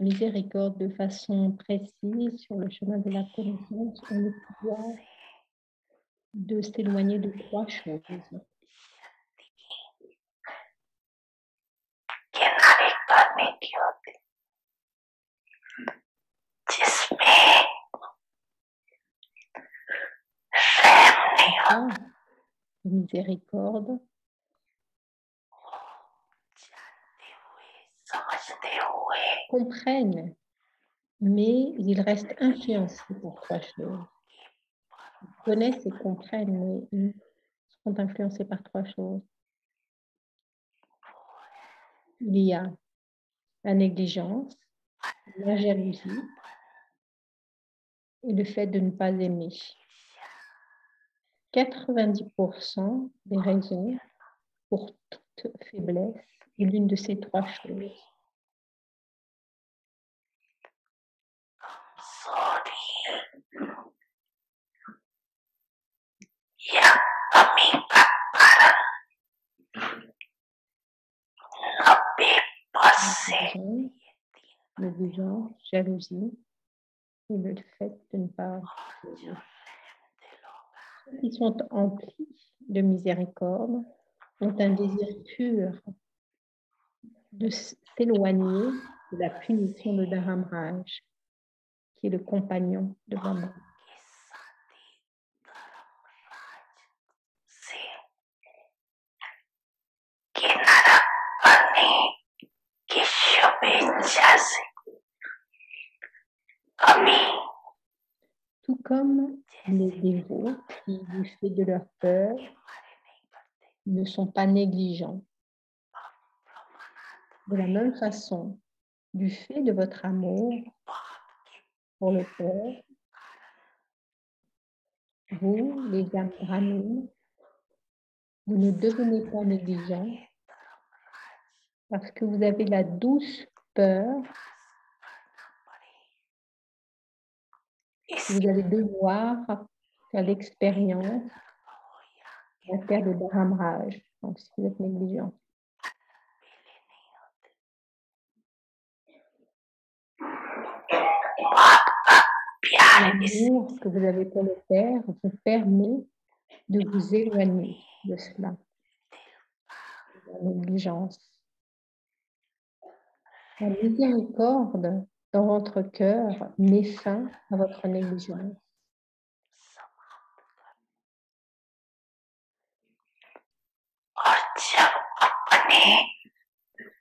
miséricorde de façon précise sur le chemin de la connaissance ont le pouvoir de s'éloigner de trois choses. Miséricorde comprennent, mais ils restent influencés pour trois choses. Ils connaissent et comprennent, mais ils sont influencés par trois choses. Il y a la négligence, la jalousie et le fait de ne pas aimer. 90% des raisons pour toute faiblesse est l'une de ces trois choses. Procès. Le violence, jalousie et le fait de ne pas. Ils oh, sont emplis de miséricorde, ont un désir pur de s'éloigner de la punition de Dharamraj, qui est le compagnon de Brahma. Tout comme les dévots qui, du fait de leur peur, ne sont pas négligents. De la même façon, du fait de votre amour pour le Père, vous, les Brahmins, vous ne devenez pas négligents parce que vous avez la douce peur Vous allez devoir faire l'expérience oh, à faire des barramages. Donc, si vous êtes négligent. L'amour que vous avez pour le faire, vous permet de vous éloigner de cela, la négligence. La miséricorde dans votre cœur met fin à votre négligence.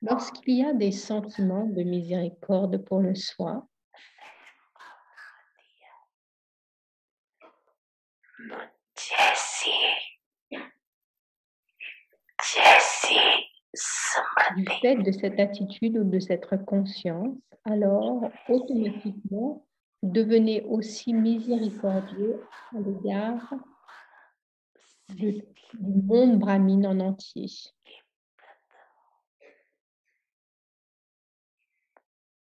Lorsqu'il y a des sentiments de miséricorde pour le soi, Jesse, Jesse, du Smriti fait de cette attitude ou de cette conscience, alors automatiquement, vous devenez aussi miséricordieux à l'égard de- du monde brahmine en entier.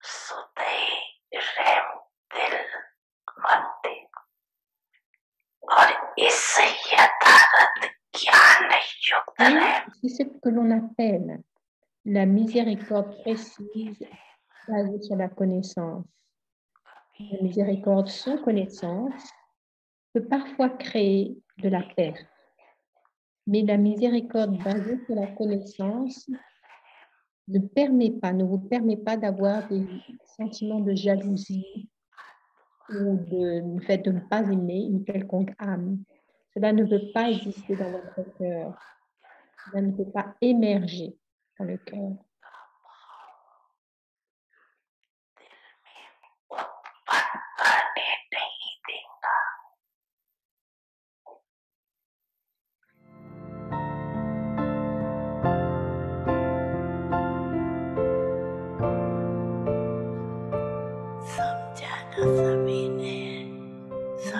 सुधे रहम दिल बनते और इस यथार्थ ज्ञान युक्त Et रहम C'est ce que l'on appelle la miséricorde précise basée sur la connaissance. La miséricorde sans connaissance peut parfois créer de la perte. Mais la miséricorde basée sur la connaissance ne permet pas, ne vous permet pas d'avoir des sentiments de jalousie ou de, fait de ne pas aimer une quelconque âme. Cela ne peut pas exister dans votre cœur ça ne peut pas émerger dans le cœur.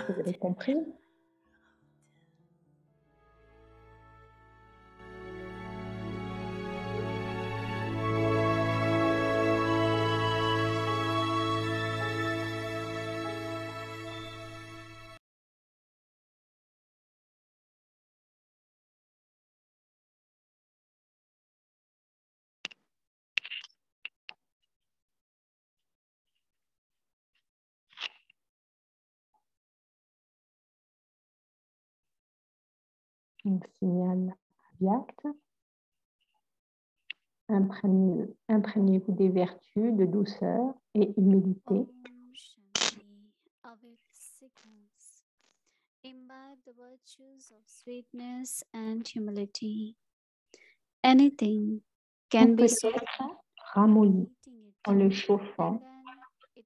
Vous avez compris? Donc, signal. Imprégnez- Imprégnez-vous des vertus de douceur et humilité. Imbibe the virtues of sweetness and humility. Anything can Tout be peut so être ramolli en le chauffant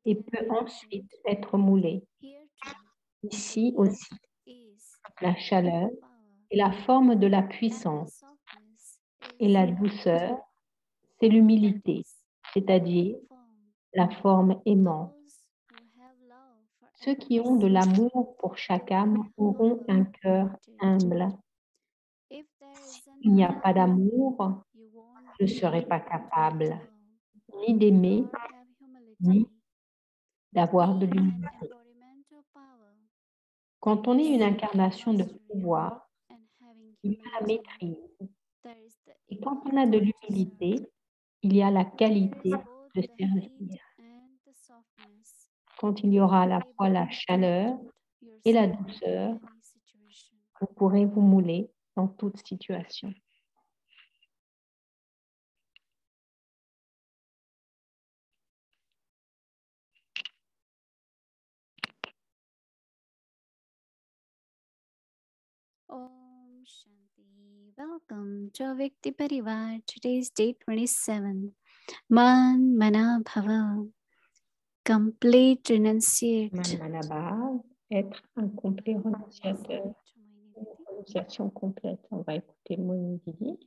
et peut ensuite être moulé. Ici aussi, la chaleur est la forme de la puissance et la douceur, c'est l'humilité, c'est-à-dire la forme aimante. Ceux qui ont de l'amour pour chaque âme auront un cœur humble. If there isn't Il n'y a pas d'amour, je ne serai pas capable ni d'aimer, ni d'avoir de l'humilité. Quand on est une incarnation de pouvoir, il y a la maîtrise. Et quand on a de l'humilité, il y a la qualité de servir. Quand il y aura à la fois la chaleur et la douceur, vous pourrez vous mouler dans toute situation. Welcome to Avikti Parivar. Today's date 27. Man Mana Bhava. Complete renunciate. La base, être un complet renunciateur. Une Renunciation complète. On va écouter Moïse Didi.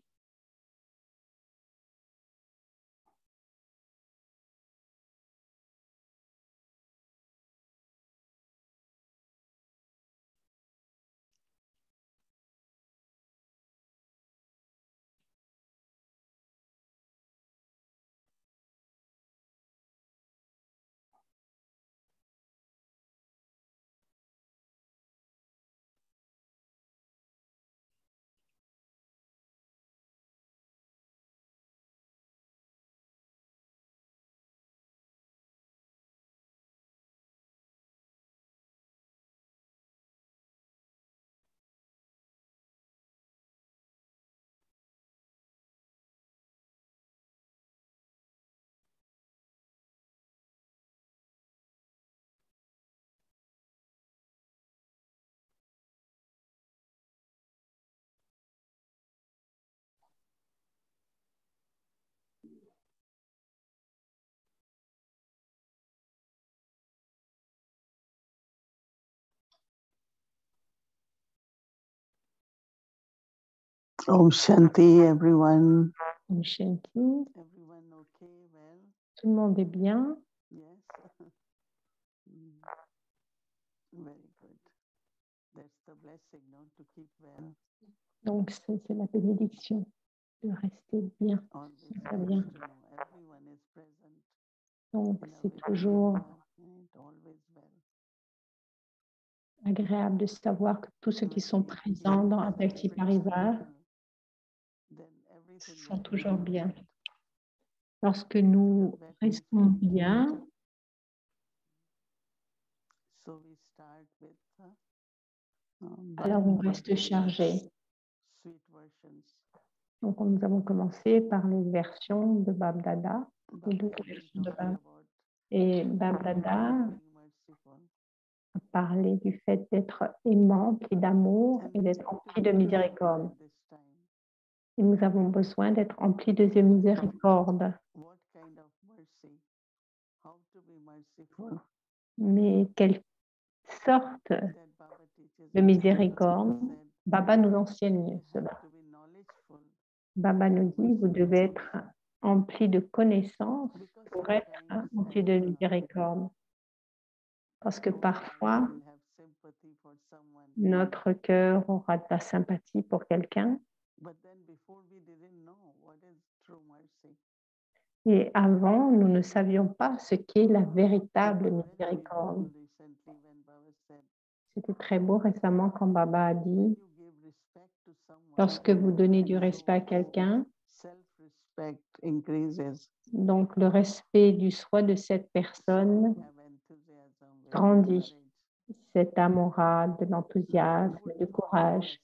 Om Shanti, everyone. Om Shanti. Everyone okay? Well, Tout le monde est bien? yes. Mm. Very good. That's the blessing, not to keep well? Donc, c'est la bénédiction de rester bien. Très bien. to know everyone is present. Donc, c'est toujours agréable de savoir que tous ceux qui sont présents dans Abbekti Parivar sont toujours bien. Lorsque nous restons bien, uh, um, alors on Bhakti reste chargé. Donc, nous avons commencé par les versions de Bab Dada. Bhakti douze has been versions de talking Bab. about Et Bab Dada being merciful. a parlé du fait d'être aimant, puis d'amour et d'être need to empli de miséricorde. Et nous avons besoin d'être emplis de miséricorde. Mais quelle sorte de miséricorde Baba nous enseigne cela. Baba nous dit, vous devez être empli de connaissances pour être sometimes empli de miséricorde. Parce que parfois, notre cœur aura de la sympathie pour quelqu'un. Et avant, nous ne savions pas ce qu'est la véritable miséricorde. C'était très beau récemment quand Baba a dit, lorsque vous donnez du respect à quelqu'un, donc le respect du soi de cette personne grandit. cet amour de l'enthousiasme, du courage.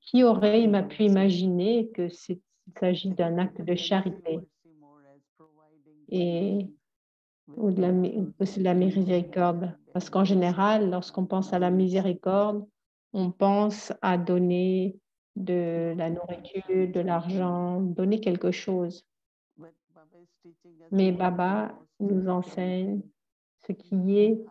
Qui aurait pu imaginer que c'est- il s'agit d'un acte de charité? Et ou de la miséricorde. Parce qu'en général, lorsqu'on pense à la miséricorde, on pense à donner de la nourriture, de l'argent, donner quelque chose. Mais Baba nous enseigne ce qui est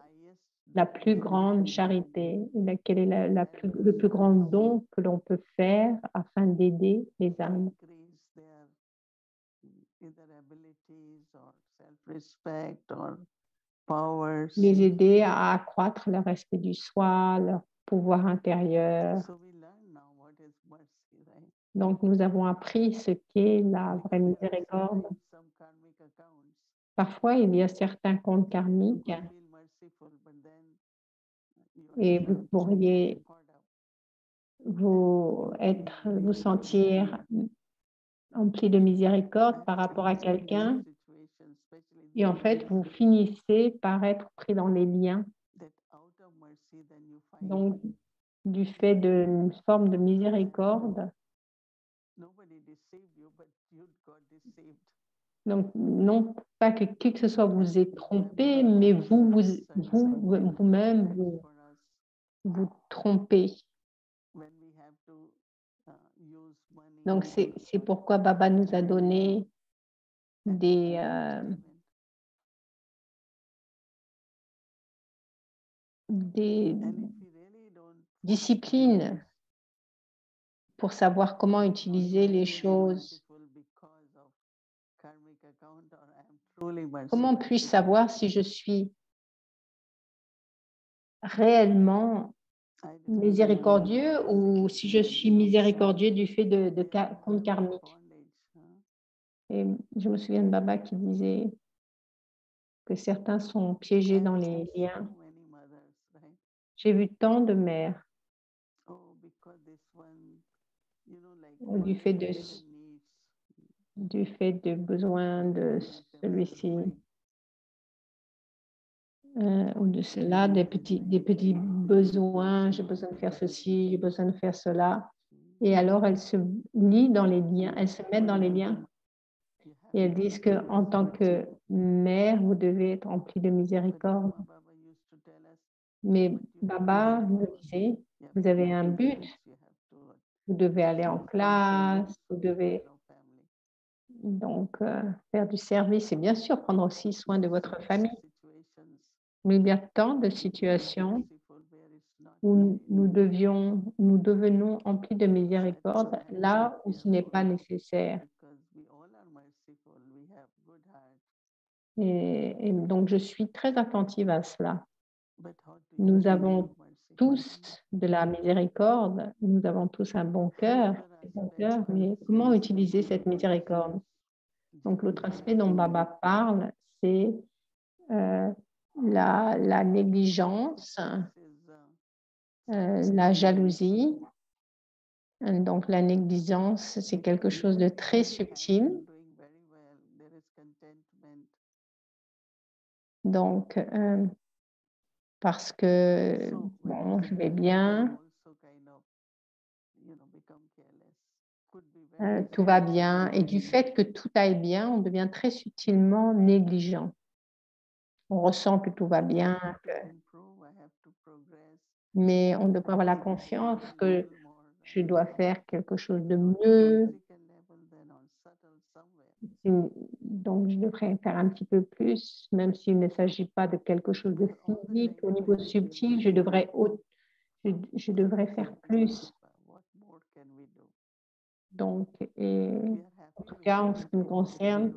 la plus grande charité, quel est la- la plus- le plus grand don que l'on peut faire afin d'aider les âmes. Les aider à accroître leur respect du soi, leur pouvoir intérieur. Donc, nous avons appris ce qu'est la vraie miséricorde. Parfois, il y a certains comptes karmiques et vous pourriez vous, être, vous sentir empli de miséricorde par rapport à quelqu'un et en fait, vous finissez par être pris dans les liens. Donc, du fait d'une forme de miséricorde, donc non pas que qui que ce soit vous ait trompé, mais vous, vous, vous, vous-même, vous, vous trompez. Donc, c'est c'est pourquoi Baba nous a donné des, euh, des disciplines pour savoir comment utiliser les choses. Comment puis-je savoir si je suis réellement miséricordieux ou si je suis miséricordieux du fait de, compte karmique. Et je me souviens de Baba qui disait que certains sont piégés dans les liens. J'ai vu tant de mères. Du fait de du fait de besoin de celui-ci euh, ou de cela, des petits, des petits besoins, j'ai besoin de faire ceci, j'ai besoin de faire cela. Et alors elles se lient dans les liens, elles se mettent dans les liens et elles disent que en tant que mère, vous devez être remplie de miséricorde. Mais Baba nous disait, vous avez un but, vous devez aller en classe, vous devez donc euh, faire du service et bien sûr prendre aussi soin de votre famille. Mais il y a tant de situations où nous devions, nous devenons emplis de miséricorde là où ce n'est pas nécessaire. Et, donc je suis très attentive à cela. Nous avons tous de la miséricorde, nous avons tous un bon cœur, un bon cœur, mais comment utiliser cette miséricorde? Donc l'autre aspect dont Baba parle, c'est euh, la, la négligence, euh, la jalousie. Donc la négligence, c'est quelque chose de très subtil. Donc, euh, parce que, bon, je vais bien, euh, tout va bien, et du fait que tout aille bien, on devient très subtilement négligent. On ressent que tout va bien, que- mais on devrait avoir la conscience que je dois faire quelque chose de mieux, donc je devrais faire un petit peu plus, même s'il ne s'agit pas de quelque chose de physique. Au niveau subtil, je devrais, je, je devrais faire plus. Donc, et en tout cas, en ce qui me concerne,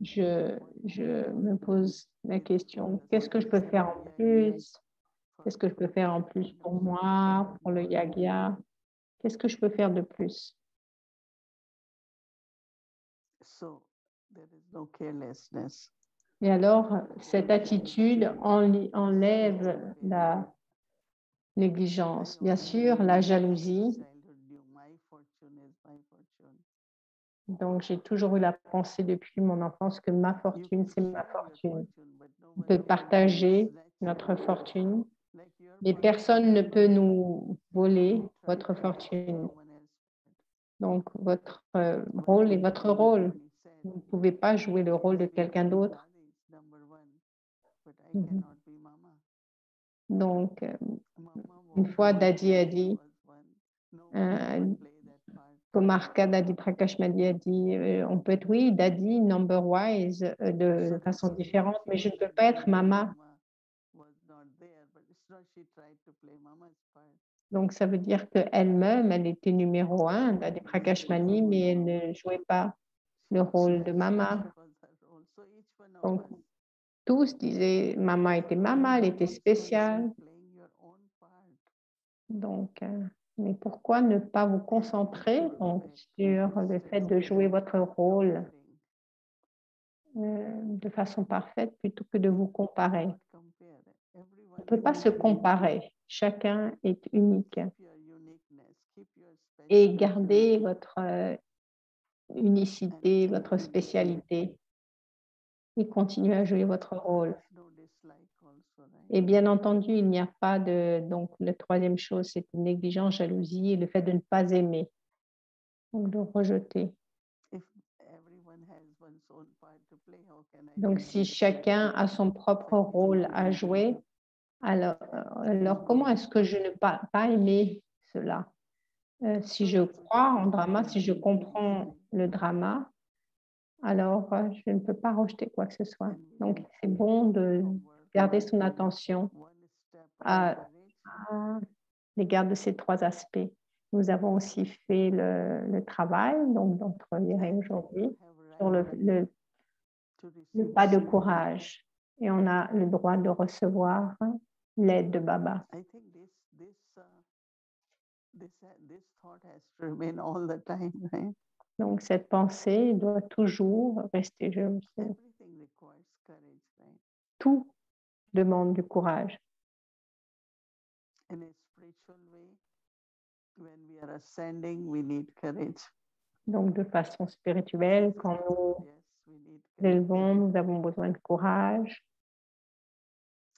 je, je me pose la question, qu'est-ce que je peux faire en plus? Qu'est-ce que je peux faire en plus pour moi, pour le yagya? Qu'est-ce que je peux faire de plus? Et alors, cette attitude enlève la négligence. Bien sûr, la jalousie. Donc, j'ai toujours eu la pensée depuis mon enfance que ma fortune, c'est ma fortune. On peut partager notre fortune. Mais personne ne peut nous voler votre fortune. Donc, votre euh, rôle est votre rôle. Vous ne pouvez pas jouer le rôle de quelqu'un d'autre. Donc, euh, une fois, Daddy a dit, euh, Komarka Daddy Prakash Madi a dit, euh, on peut être, oui, Daddy, number wise, euh, de façon différente, mais je ne peux pas être Mama. Donc, ça veut dire qu'elle-même, elle était numéro un, Daddy Prakash Mani, mais elle ne jouait pas le rôle de Mama. Donc, tous disaient, Mama était Mama, elle était spéciale. Donc, euh, mais pourquoi ne pas vous concentrer sur le fait de jouer votre rôle euh, de façon parfaite plutôt que de vous comparer? On ne peut pas se comparer. Chacun est unique. Et gardez votre euh, unicité, votre spécialité et continuez à jouer votre rôle. Et bien entendu, il n'y a pas de... Donc, la troisième chose, c'est une négligence, jalousie et le fait de ne pas aimer. Donc, de rejeter. Donc, si chacun a son propre rôle à jouer, alors, alors comment est-ce que je ne pas, pas aimer cela? Euh, Si je crois en drama, si je comprends le drama, alors euh, je ne peux pas rejeter quoi que ce soit. Donc, c'est bon de garder son attention à, à l'égard de ces trois aspects. Nous avons aussi fait le, le travail, donc d'entre hier et aujourd'hui, sur le, le, le pas de courage. Et on a le droit de recevoir l'aide de Baba. I think this this this this thought has to remain all the time, right? Donc, cette pensée doit toujours rester, je sais. Right? Tout demande du courage. Donc, de façon spirituelle, quand nous élevons, nous avons besoin de courage,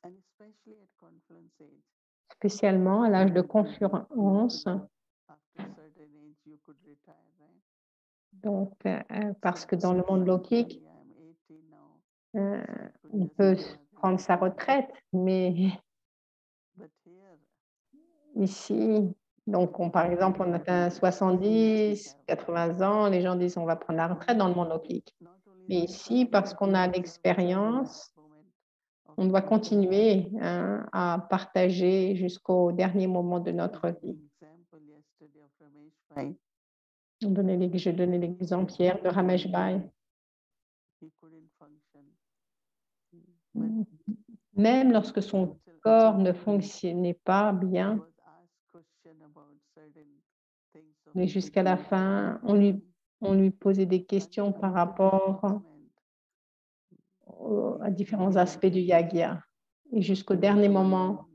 And especially at confluence age. spécialement à l'âge de right? Donc, euh, parce que dans le monde logique, me, I'm 80 now, euh, on peut. Prendre sa retraite, mais ici, donc on- par exemple, on atteint 70, 80 ans, les gens disent on va prendre la retraite dans le monde only Mais ici, parce qu'on a l'expérience, on doit continuer hein, à partager jusqu'au dernier moment de notre vie. Je donnais l'exemple hier de Ramesh Bhai. he couldn't function. But Même lorsque son corps ne fonctionnait pas bien, mais jusqu'à la fin, on lui, on lui posait des questions par rapport à différents aspects du yagya. Et jusqu'au dernier moment,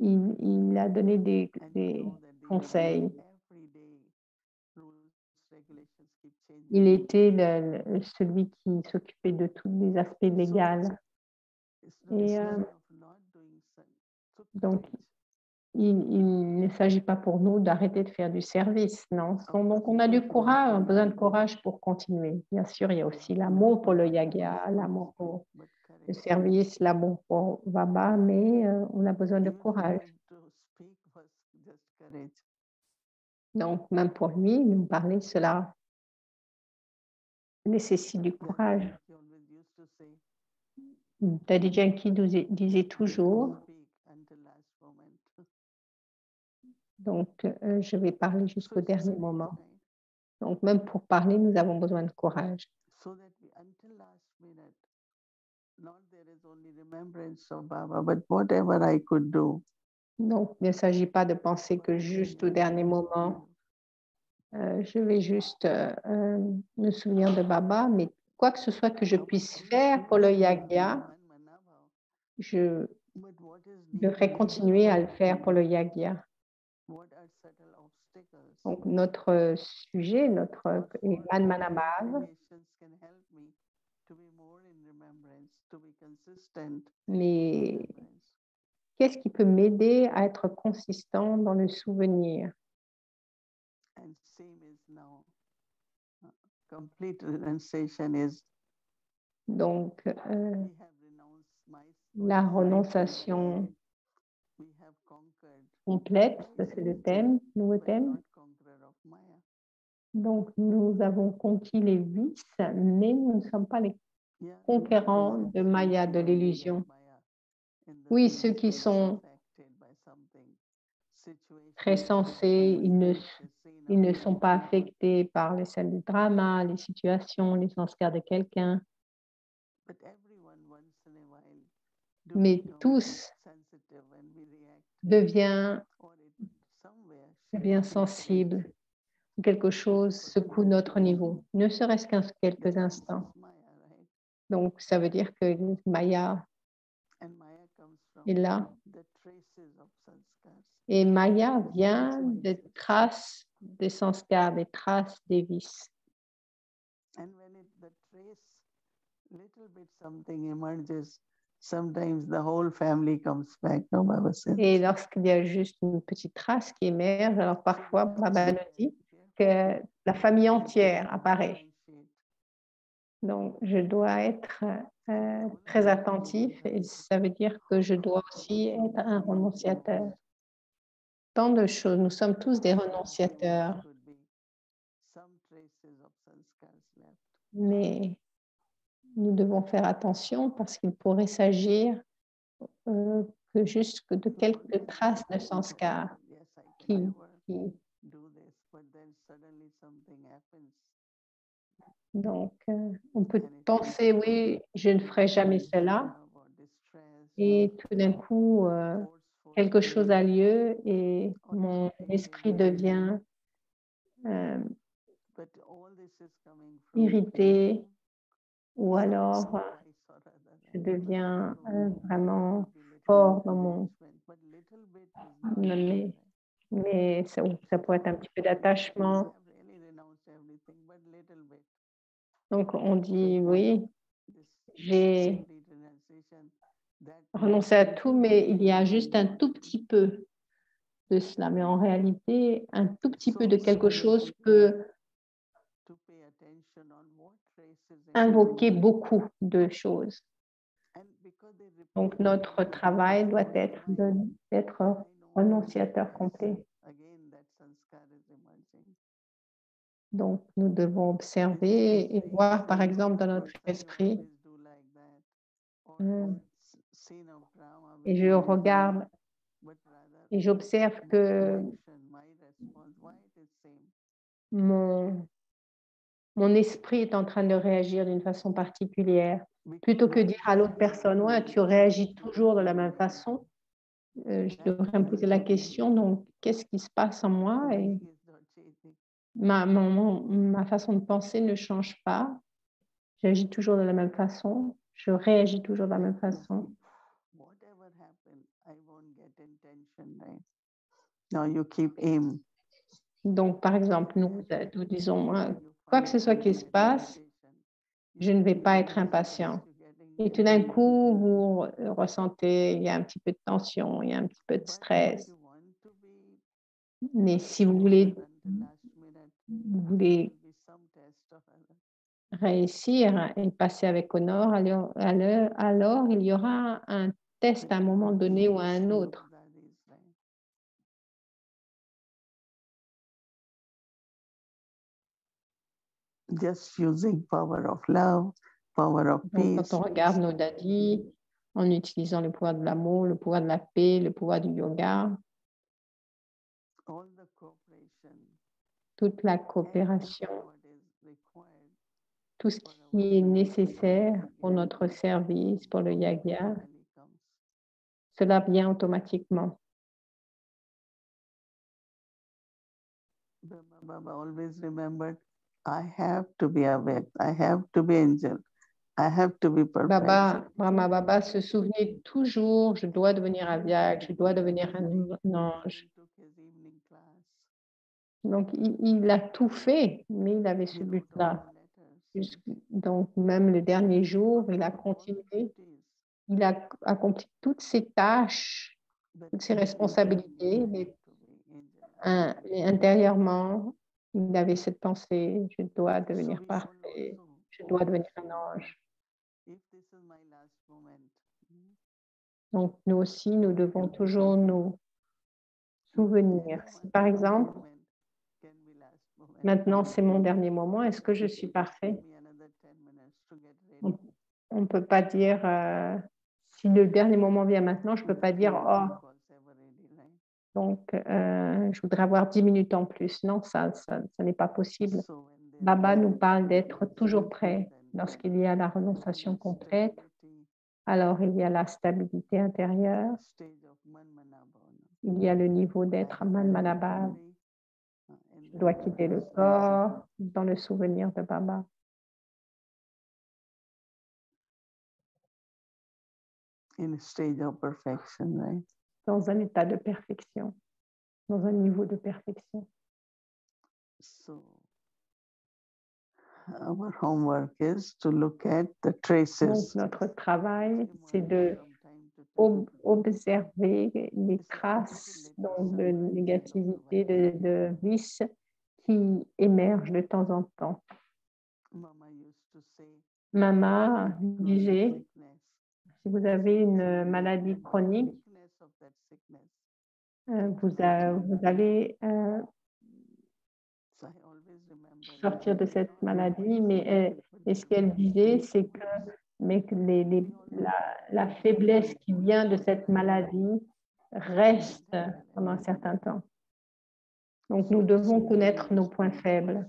il, il a donné des, des- conseils. il était celui qui s'occupait de tous les aspects légaux. Et, euh, donc. Il, il ne s'agit pas pour nous d'arrêter de faire du service, non? Donc, on a du courage, on a besoin de courage pour continuer. Bien sûr, il y a aussi l'amour pour le yagya, l'amour pour le service, l'amour pour Baba, mais euh, on a besoin de courage. Donc, même pour lui, nous parler, cela nécessite du courage. He always used to say, Daddy Yankee disait, disait toujours, donc euh, je vais parler jusqu'au dernier moment. Donc, même pour parler, nous avons besoin de courage. Donc, il ne s'agit pas de penser que juste au dernier moment, euh, je vais juste euh, me souvenir de Baba, mais quoi que ce soit que je puisse faire pour le yagya, je devrais continuer à le faire pour le yagya. Donc, notre euh, sujet, notre euh, Manmanabhav, mais qu'est-ce qui peut m'aider à être consistant dans le souvenir And same is now. uh, Complete renunciation is Donc, euh, la renonciation complète, ça c'est le thème, nouveau thème. Donc, nous avons conquis les vices, mais nous ne sommes pas les conquérants de Maya, de l'illusion. Oui, ceux qui sont très sensés, ils ne, ils ne sont pas affectés par les scènes de drama, les situations, les sanskars de quelqu'un. Mais tous devient, devient sensible. Quelque chose secoue notre niveau, ne serait-ce qu'un quelques instants. Donc, ça veut dire que Maya And Maya comes from est là. Et Maya vient des traces des sanskars, des traces des vices. And when it the trace little bit something emerges, sometimes the whole family comes back. No, Baba said. Et lorsqu'il y a juste une petite trace qui émerge, alors parfois, Baba nous dit que la famille entière apparaît. Donc, je dois être euh, très attentif et ça veut dire que je dois aussi être un renonciateur. Tant de choses, nous sommes tous des renonciateurs, mais nous devons faire attention parce qu'il pourrait s'agir euh, que juste de quelques traces de sanskar qui donc euh, on peut penser oui je ne ferai jamais cela. Et tout d'un coup euh, quelque chose a lieu et mon esprit devient euh, irrité ou alors euh, je deviens euh, vraiment fort dans mon mais, mais ça, ça pourrait être un petit peu d'attachement. Donc on dit oui j'ai renoncé à tout mais il y a juste un tout petit peu de cela. Mais en réalité un tout petit peu de quelque chose peut invoquer beaucoup de choses. Donc notre travail doit être d'être renonciateur complet. Donc nous devons observer et voir par exemple dans notre esprit et je regarde et j'observe que mon, mon esprit est en train de réagir d'une façon particulière. Plutôt que dire à l'autre personne, ouais, tu réagis toujours de la même façon, euh, je devrais me poser la question, donc qu'est-ce qui se passe en moi et ma, mon- ma façon de penser ne change pas. J'agis toujours de la même façon, je réagis toujours de la même façon. Whatever happened, I won't get intention, right? Now you keep aim. Donc, par exemple, nous, euh, nous disons, hein, quoi que ce soit qui se passe, je ne vais pas être impatient. Et tout d'un coup, vous re- ressentez, il y a un petit peu de tension, il y a un petit peu de stress. Mais si vous voulez, vous voulez réussir et passer avec honneur, alors, alors, alors il y aura un test à un moment donné ou à un autre. Just using power of love, power of Donc, peace. quand on regarde nos dadis, en utilisant le pouvoir de l'amour, le pouvoir de la paix, le pouvoir du yoga, all the cooperation, toute la coopération, tout ce qui est nécessaire pour notre service, pour le yagya, cela vient automatiquement. Baba always remembered, I have to be awake, I have to be angel, I have to be perfect. Baba, Brahma Baba se souvenait toujours, je dois devenir un Vyak, je dois devenir un, ange. Donc, il, il a tout fait, mais il avait ce but-là. Donc, même le dernier jour, il a continué, il a accompli toutes ses tâches toutes ses responsabilités, mais un- intérieurement, il avait cette pensée, je dois devenir parfait, je dois devenir un ange. If this is my last moment, mm, Donc, nous aussi, nous devons toujours nous souvenir. Si, par exemple, maintenant c'est mon dernier moment, est-ce que je suis parfait? On ne peut pas dire, euh, si le dernier moment vient maintenant, je ne peux pas dire, oh, donc euh, je voudrais avoir 10 minutes en plus. Non, ça, ça, n'est pas possible. Baba nous parle d'être toujours prêt lorsqu'il y a la renonciation complète. Alors, il y a la stabilité intérieure, il y a le niveau d'être Manmanabha. Je dois quitter le corps dans le souvenir de Baba. In a stage of perfection, right? Dans un état de perfection, dans un niveau de perfection. So, our homework is to look at the traces. Donc, notre travail, c'est de ob- observer les traces donc, de négativité, de, de vices qui émergent de temps en temps. Mama used to say, Mama "Chronic disait, si vous avez une maladie chronique, weakness of that sickness." euh, vous, a- vous allez euh, sortir de cette maladie, mais euh, et ce qu'elle disait, c'est que, mais que les- les- la, la faiblesse qui vient de cette maladie reste pendant un certain temps. Donc, nous devons connaître nos points faibles,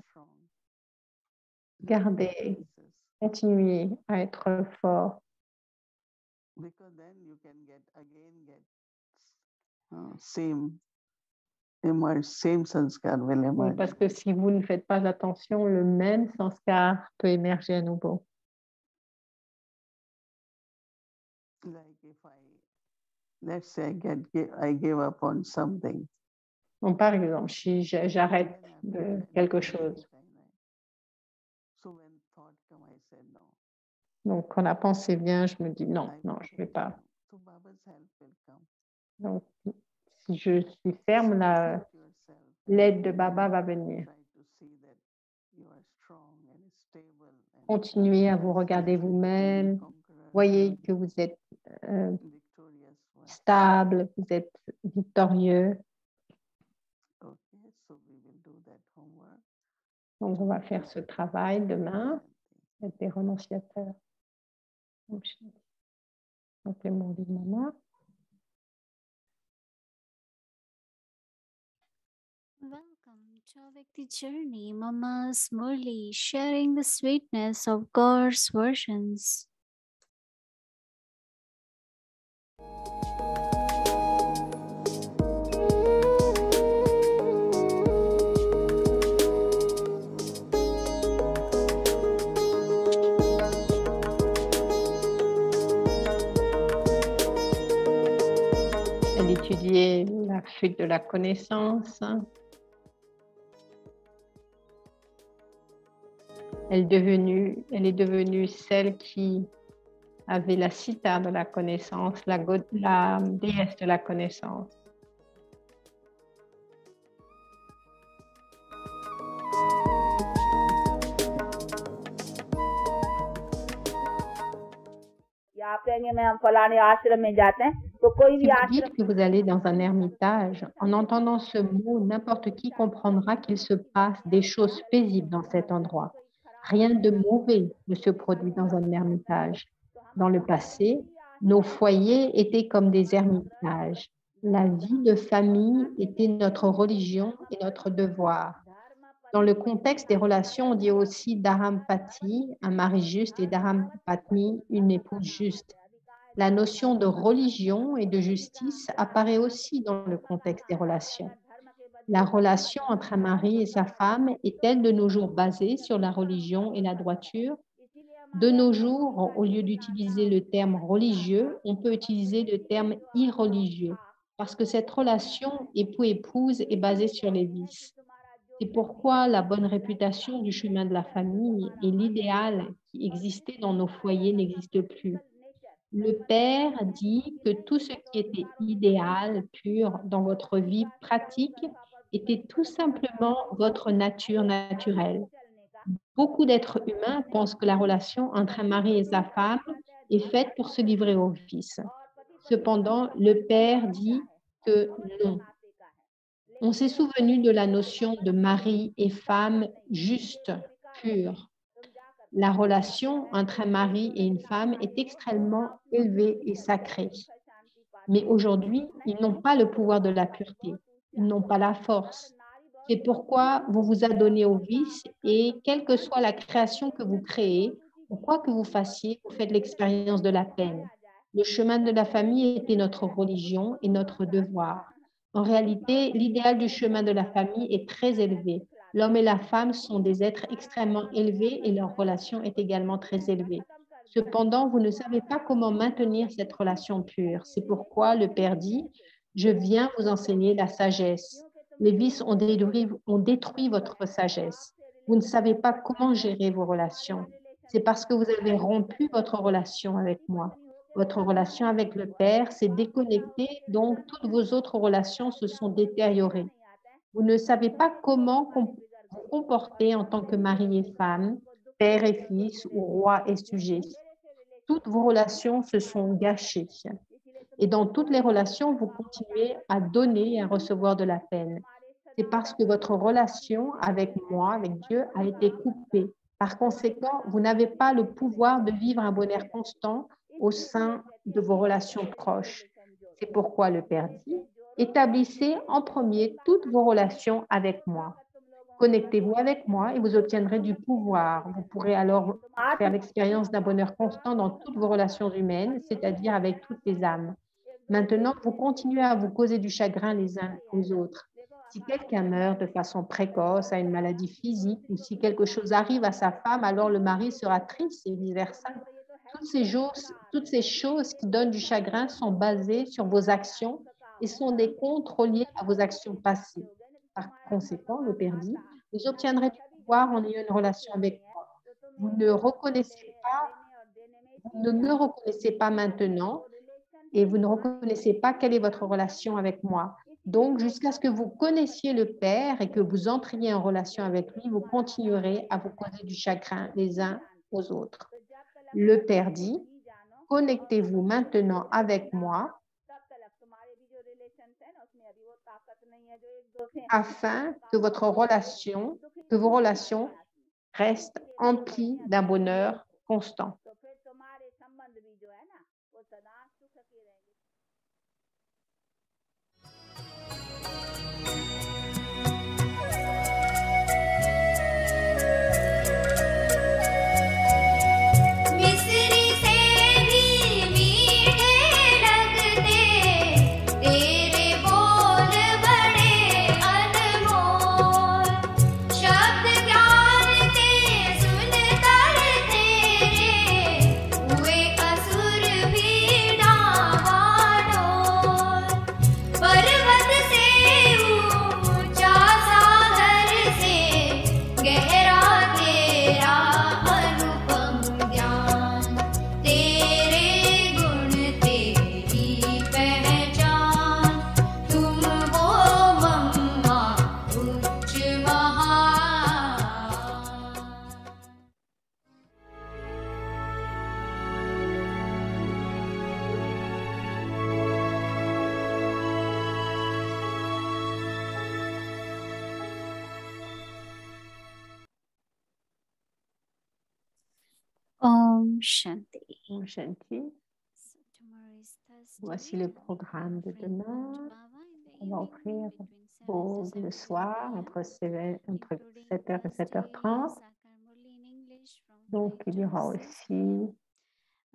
garder, continuer à être fort, Because then you can get again get uh, same emerge, same sanskar will Oui, emerge. parce que si vous ne faites pas attention, le même sanskar peut émerger à nouveau. Like if I, let's say I get, I give up on something. Donc, par exemple, si j'arrête de quelque chose, donc quand la pensée vient, je me dis non, non, je ne vais pas. Donc, si je suis ferme, l'aide de Baba va venir. Continuez à vous regarder vous-même. Voyez que vous êtes euh, stable, vous êtes victorieux. Donc, on va faire ce travail demain, des renonciateurs. Donc, le mot de maman. Vyakti Journey, Mama's Murli, sharing the sweetness of God's versions. Étudiait la fuite de la connaissance. Elle, est devenue celle qui avait la cita de la connaissance, la, la déesse de la connaissance. Si vous dites que vous allez dans un ermitage, en entendant ce mot, n'importe qui comprendra qu'il se passe des choses paisibles dans cet endroit. Rien de mauvais ne se produit dans un ermitage. Dans le passé, nos foyers étaient comme des ermitages. La vie de famille était notre religion et notre devoir. Dans le contexte des relations, on dit aussi Dharampati, un mari juste, et Dharampatni, une épouse juste. La notion de religion et de justice apparaît aussi dans le contexte des relations. La relation entre un mari et sa femme est-elle de nos jours basée sur la religion et la droiture? De nos jours, au lieu d'utiliser le terme religieux, on peut utiliser le terme irreligieux parce que cette relation époux-épouse est basée sur les vices. C'est pourquoi la bonne réputation du chemin de la famille et l'idéal qui existait dans nos foyers n'existe plus. Le Père dit que tout ce qui était idéal, pur dans votre vie pratique était tout simplement votre nature naturelle. Beaucoup d'êtres humains pensent que la relation entre un mari et sa femme est faite pour se livrer au Fils. Cependant, le Père dit que non. On s'est souvenu de la notion de mari et femme juste, pure. La relation entre un mari et une femme est extrêmement élevée et sacrée. Mais aujourd'hui, ils n'ont pas le pouvoir de la pureté, n'ont pas la force. C'est pourquoi vous vous adonnez au vice et quelle que soit la création que vous créez, ou quoi que vous fassiez, vous faites l'expérience de la peine. Le chemin de la famille était notre religion et notre devoir. En réalité, l'idéal du chemin de la famille est très élevé. L'homme et la femme sont des êtres extrêmement élevés et leur relation est également très élevée. Cependant, vous ne savez pas comment maintenir cette relation pure. C'est pourquoi le Père dit, je viens vous enseigner la sagesse. Les vices ont détruit, votre sagesse. Vous ne savez pas comment gérer vos relations. C'est parce que vous avez rompu votre relation avec moi. Votre relation avec le Père s'est déconnectée, donc toutes vos autres relations se sont détériorées. Vous ne savez pas comment com- vous comporter en tant que mari et femme, père et fils ou roi et sujet. Toutes vos relations se sont gâchées. Et dans toutes les relations, vous continuez à donner et à recevoir de la peine. C'est parce que votre relation avec moi, avec Dieu, a été coupée. Par conséquent, vous n'avez pas le pouvoir de vivre un bonheur constant au sein de vos relations proches. C'est pourquoi le Père dit, établissez en premier toutes vos relations avec moi. Connectez-vous avec moi et vous obtiendrez du pouvoir. Vous pourrez alors faire l'expérience d'un bonheur constant dans toutes vos relations humaines, c'est-à-dire avec toutes les âmes. Maintenant, vous continuez à vous causer du chagrin les uns aux autres. Si quelqu'un meurt de façon précoce, a une maladie physique, ou si quelque chose arrive à sa femme, alors le mari sera triste et vice-versa. Toutes ces, choses, toutes ces choses qui donnent du chagrin sont basées sur vos actions et sont des comptes reliés à vos actions passées. Par conséquent, le dit, vous obtiendrez du pouvoir en ayant une relation avec moi. Vous ne reconnaissez pas, vous ne me reconnaissez pas maintenant et vous ne reconnaissez pas quelle est votre relation avec moi. Donc, jusqu'à ce que vous connaissiez le Père et que vous entriez en relation avec lui, vous continuerez à vous causer du chagrin les uns aux autres. Le Père dit, connectez-vous maintenant avec moi afin que votre relation, que vos relations restent emplies d'un bonheur constant. Om Shanti. Voici le programme de demain. On va offrir Pour le 7:30 soir, entre, seven- entre including 7h et Thursday 7h30. Sakar Murli in English from Donc, 5 il y aura 6. aussi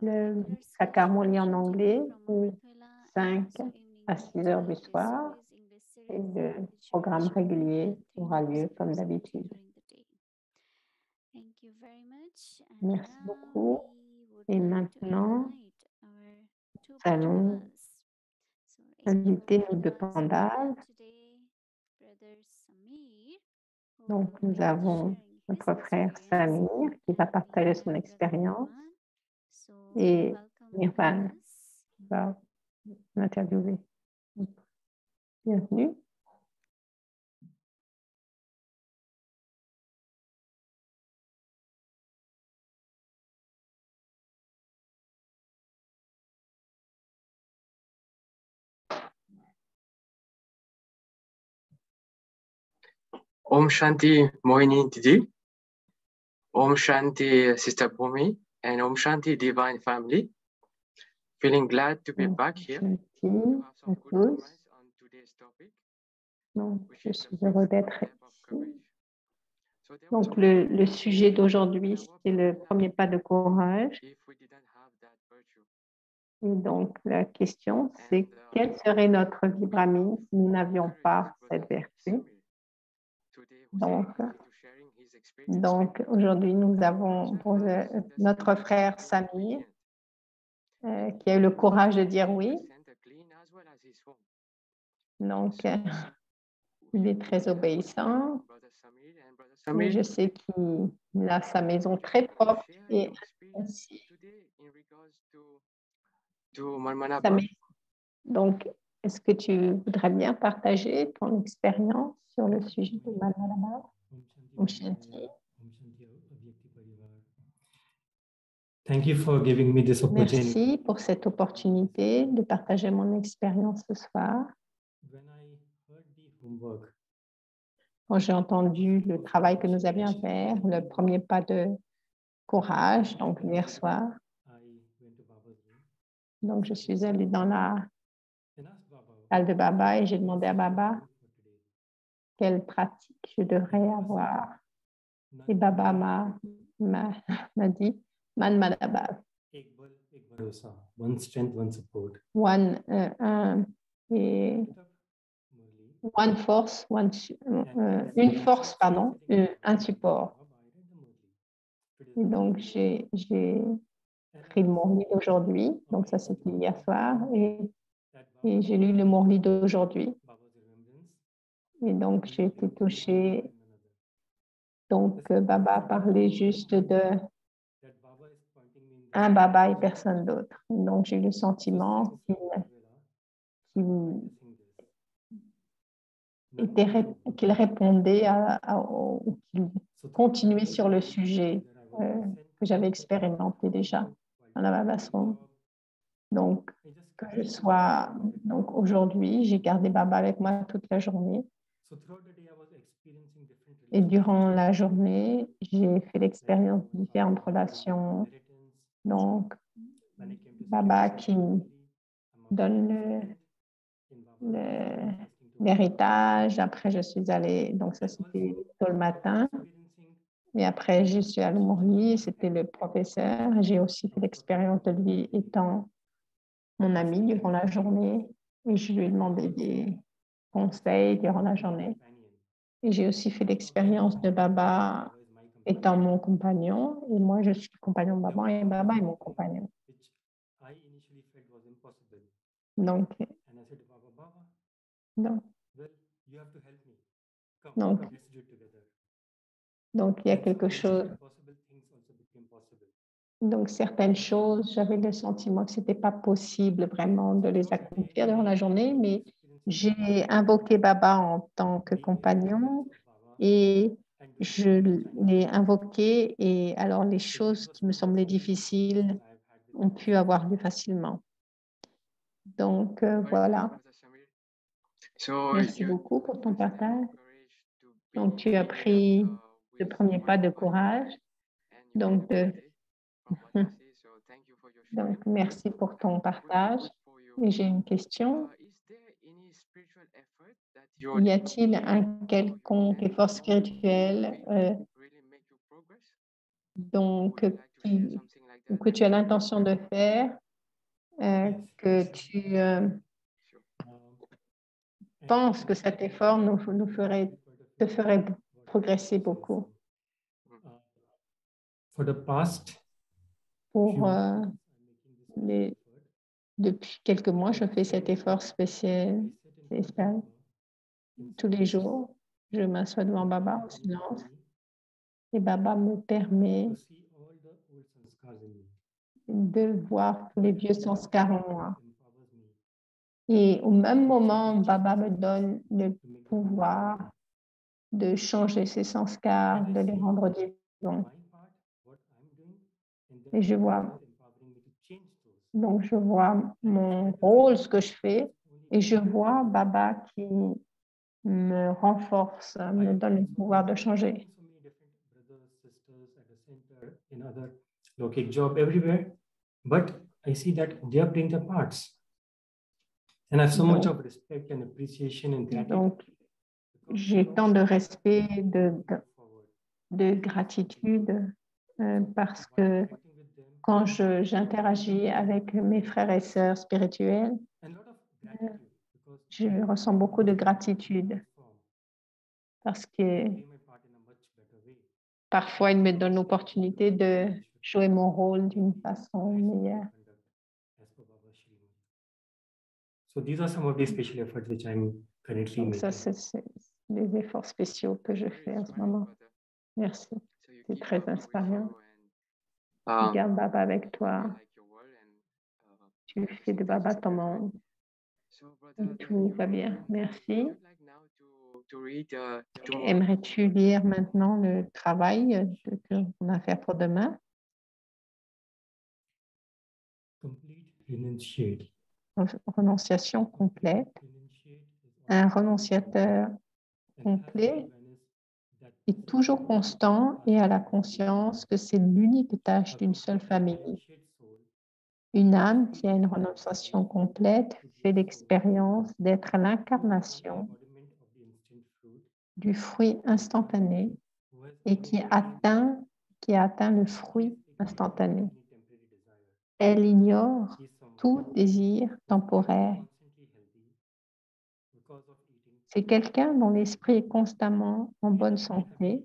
le Regular Sakarmoli en anglais de Aquila and 5 also evening à meeting 6 heures du soir. Et le programme régulier aura lieu comme d'habitude. Merci beaucoup. Et maintenant, two allons inviter nos deux pandas. Donc, nous avons notre frère Samir qui va partager son expérience. Et Nirvan va m'interviewer. Bienvenue. Om Shanti Mohini Didi, Om Shanti Sister Bhumi, and Om Shanti Divine Family. Feeling glad to be Om back here. Shanti à tous. advice on today's topic, Donc, je is suis heureux d'être ici. Donc, le, le sujet d'aujourd'hui, c'est le premier pas de courage. if we didn't have that virtue. Et donc, la question, c'est quelle serait notre vibramine si nous n'avions pas cette vertu? Donc, Donc, aujourd'hui, nous avons pour notre frère Samir euh, qui a eu le courage de dire oui. Donc, euh, il est très obéissant. Je sais qu'il a sa maison très propre et ainsi sa maison. Donc, est-ce que tu voudrais bien partager ton expérience sur le sujet de Shanti. Thank you for giving me this opportunity. Merci pour cette opportunité de partager mon expérience ce soir. Quand j'ai entendu le travail que nous avions à faire, le premier pas de courage, donc hier soir, donc je suis allée dans la. Salle de Baba et j'ai demandé à Baba quelle pratique je devrais avoir. Et Baba m'a m'a m'a dit Man bharosa. One strength, one support. one, un, et Murli. one force, one, euh, une force, pardon, euh, un support. Et donc, j'ai pris le Morli d'aujourd'hui. Donc, ça, c'était hier soir. Et, et j'ai lu le Morli d'aujourd'hui. Et donc, j'ai été touchée. Donc, euh, Baba parlait juste de un Baba et personne d'autre. Donc, j'ai eu le sentiment qu'il répondait à, à- qu'il continuait sur le sujet euh, que j'avais expérimenté déjà dans la Babasron. Donc, que je sois. Donc, aujourd'hui, j'ai gardé Baba avec moi toute la journée. Et durant la journée, j'ai fait l'expérience de différentes relations. Donc, Baba qui donne l'héritage. Après, je suis allée, donc ça c'était tôt le matin. Et après, je suis allée au Morli, c'était le professeur. J'ai aussi fait l'expérience de lui étant mon ami durant la journée. Et je lui ai demandé des conseils durant la journée. Et j'ai aussi fait l'expérience de Baba étant mon compagnon. Et moi, je suis le compagnon de Baba et Baba est mon compagnon. Donc, donc, Donc, il y a quelque chose. Donc, certaines choses, j'avais le sentiment que ce n'était pas possible vraiment de les accomplir durant la journée, mais j'ai invoqué Baba en tant que compagnon et je l'ai invoqué et alors les choses qui me semblaient difficiles ont pu avoir lieu facilement. Donc, euh, voilà. Merci beaucoup pour ton partage. Donc, tu as pris le premier pas de courage. Donc, de- Donc, merci pour ton partage. Et j'ai une question. Y a-t-il un quelconque effort spirituel euh, donc, qui- que tu as l'intention de faire, euh, que tu euh, penses que cet effort nous, nous ferait, te ferait progresser beaucoup? For the past pour euh, les- depuis quelques mois, je fais cet effort spécial. Tous les jours, je m'assois devant Baba en silence me et Baba me permet de voir tous les vieux sanskars en moi. Et au même moment, Baba me donne le pouvoir de changer ces sanskars, de les rendre divins. Et je vois, donc je vois mon rôle, ce que je fais, et je vois Baba qui me renforce, me donne le pouvoir de changer. lokic job everywhere, but I see that they are playing their parts. And I have so much of respect and appreciation and gratitude. Donc, j'ai tant de respect, de, de gratitude, euh, parce que quand je- j'interagis avec mes frères et sœurs spirituels, And lot of gratitude because je ressens beaucoup de gratitude parce que parfois ils me donnent l'opportunité de jouer mon rôle d'une façon meilleure. As per Baba's Srimad. So these are some of the special efforts which I'm currently Donc ça, making. c'est des efforts spéciaux que je fais en ce moment. Merci. C'est très inspirant. You and, um, Garde Baba avec toi. you like your world and, uh, Tu fais de Baba ton monde. Tout you va bien. you Merci. would like now to, to read, uh. Aimerais-tu lire maintenant le travail euh, que- qu'on a à faire pour demain? Complete renunciate. Re- Renonciation complète. Un renonciateur complet toujours constant et a la conscience que c'est l'unique tâche d'une seule famille. Une âme qui a une renonciation complète fait l'expérience d'être l'incarnation du fruit instantané et qui atteint, qui atteint le fruit instantané. Elle ignore tout désir temporaire. C'est quelqu'un dont l'esprit est constamment en bonne santé.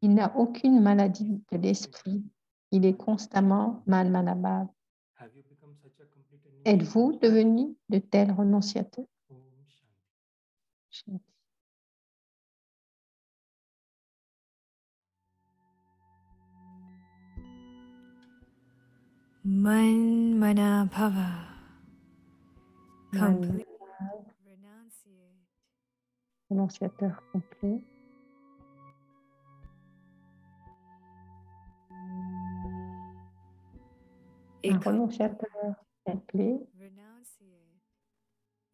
Il n'a aucune maladie de l'esprit. Il est constamment renunciate? Êtes-vous devenu de tels renonciateurs? Complete. Renonciateur complet. A Un renonciateur complet renunciate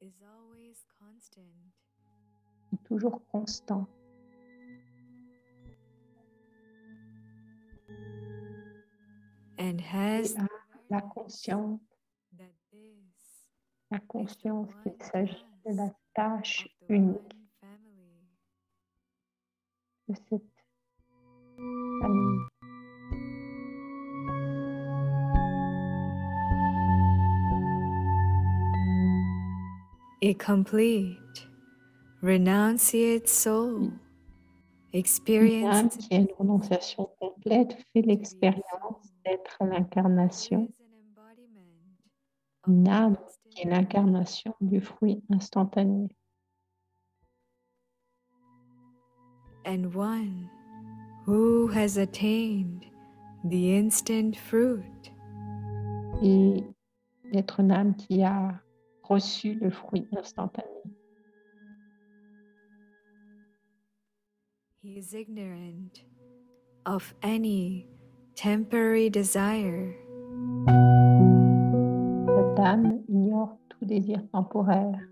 is always constant. est toujours constant. and has Et a la conscience, la conscience qu'il s'agit de la tâche unique. De cette famille. A complete, renunciate soul Une âme experienced qui a une renonciation complète fait l'expérience d'être l'incarnation, une âme qui est l'incarnation du fruit instantané. And one who has attained the instant fruit. et d'être une âme qui a reçu le fruit instantané. He is ignorant of any temporary desire. Cette âme ignore tout désir temporaire.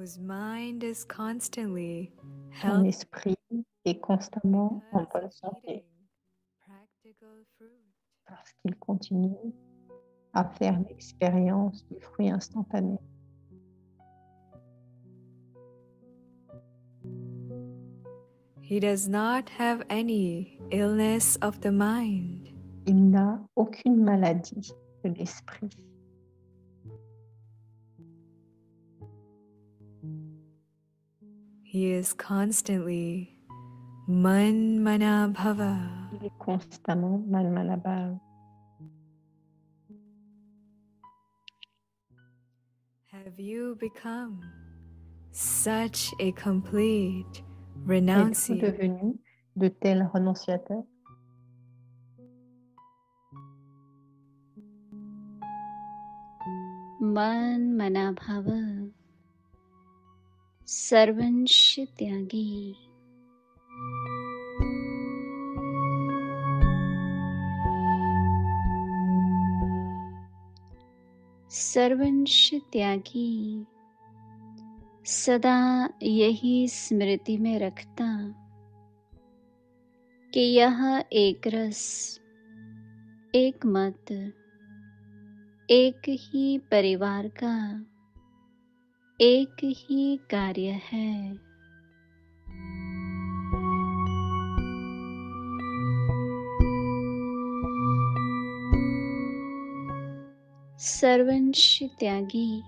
Whose mind is constantly Son held esprit est constamment en bonne santé parce qu'il continue à faire l'expérience du fruit instantané. He does not have any illness of the mind. Il n'a aucune maladie de l'esprit. He is constantly Manmanabhava. Il est constamment Manmanabhava. Have you become such a complete renunciate? Êtes-vous devenu de tels renonciateurs? Manmanabhava. सर्वंश त्यागी। सर्वंश त्यागी। सदा यही स्मृति में रखता कि यह एक रस, एक मत, एक ही परिवार का एक ही कार्य है। सर्वंश त्यागी,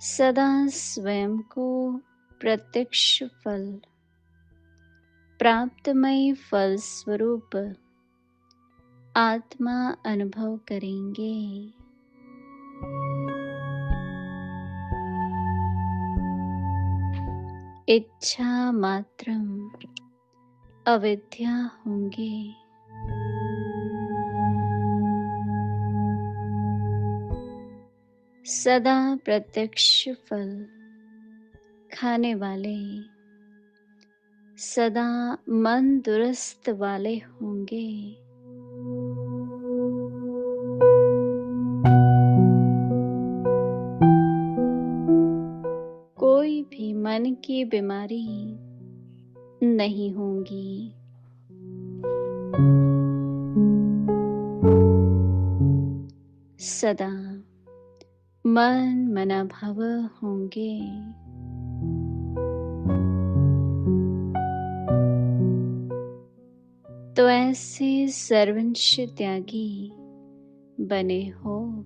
सदा स्वयं को प्रत्यक्ष फल, प्राप्तमय फल स्वरूप, आत्मा अनुभव करेंगे। इच्छा मात्रम अविद्या होंगे। सदा प्रत्यक्ष फल खाने वाले सदा मन दुरुस्त वाले होंगे। की बीमारी नहीं होंगी। सदा मन मना भव होंगे। तो ऐसे सर्वंश त्यागी बने हो।